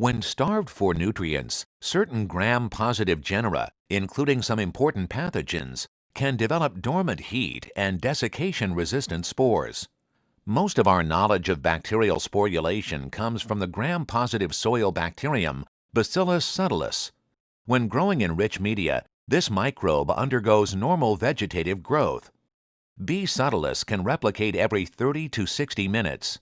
When starved for nutrients, certain gram-positive genera, including some important pathogens, can develop dormant heat and desiccation-resistant spores. Most of our knowledge of bacterial sporulation comes from the gram-positive soil bacterium Bacillus subtilis. When growing in rich media, this microbe undergoes normal vegetative growth. B. subtilis can replicate every 30 to 60 minutes.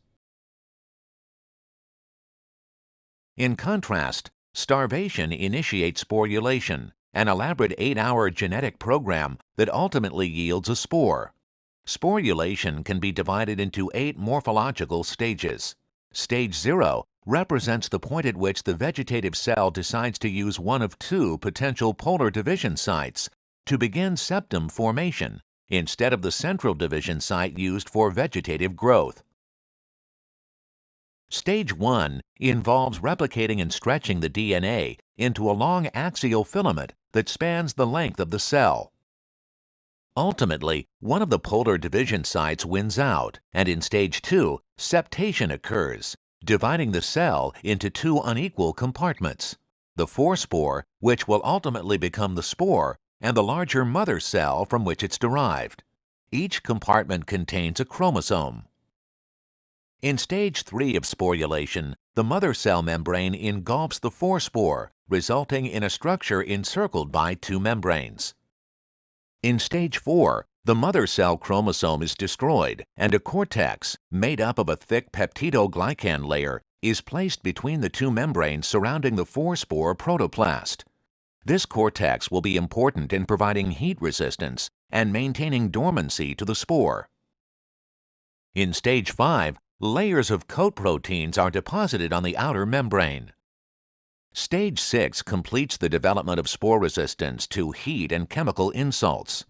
In contrast, starvation initiates sporulation, an elaborate eight-hour genetic program that ultimately yields a spore. Sporulation can be divided into eight morphological stages. Stage 0 represents the point at which the vegetative cell decides to use one of two potential polar division sites to begin septum formation instead of the central division site used for vegetative growth. Stage 1 involves replicating and stretching the DNA into a long axial filament that spans the length of the cell. Ultimately, one of the polar division sites wins out, and in stage 2, septation occurs, dividing the cell into two unequal compartments. The forespore, which will ultimately become the spore, and the larger mother cell from which it's derived. Each compartment contains a chromosome. In stage 3 of sporulation, the mother cell membrane engulfs the forespore, resulting in a structure encircled by two membranes. In stage 4, the mother cell chromosome is destroyed and a cortex, made up of a thick peptidoglycan layer, is placed between the two membranes surrounding the forespore protoplast. This cortex will be important in providing heat resistance and maintaining dormancy to the spore. In stage 5, layers of coat proteins are deposited on the outer membrane. Stage 6 completes the development of spore resistance to heat and chemical insults.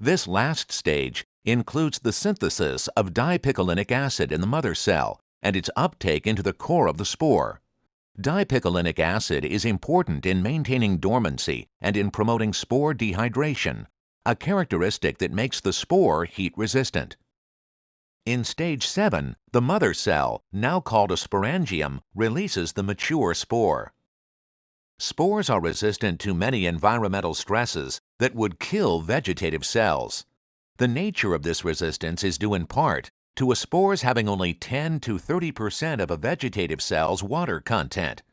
This last stage includes the synthesis of dipicolinic acid in the mother cell and its uptake into the core of the spore. Dipicolinic acid is important in maintaining dormancy and in promoting spore dehydration, a characteristic that makes the spore heat resistant. In stage 7, the mother cell, now called a sporangium, releases the mature spore. Spores are resistant to many environmental stresses that would kill vegetative cells. The nature of this resistance is due in part to a spores having only 10 to 30 percent of a vegetative cell's water content.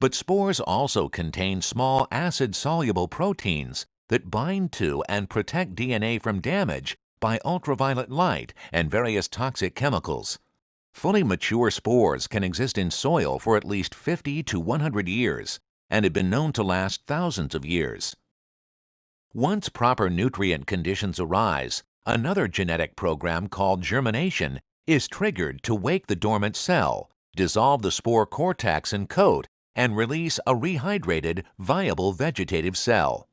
But spores also contain small acid-soluble proteins that bind to and protect DNA from damage by ultraviolet light and various toxic chemicals. Fully mature spores can exist in soil for at least 50 to 100 years and have been known to last thousands of years. Once proper nutrient conditions arise, another genetic program called germination is triggered to wake the dormant cell, dissolve the spore cortex and coat, and release a rehydrated, viable vegetative cell.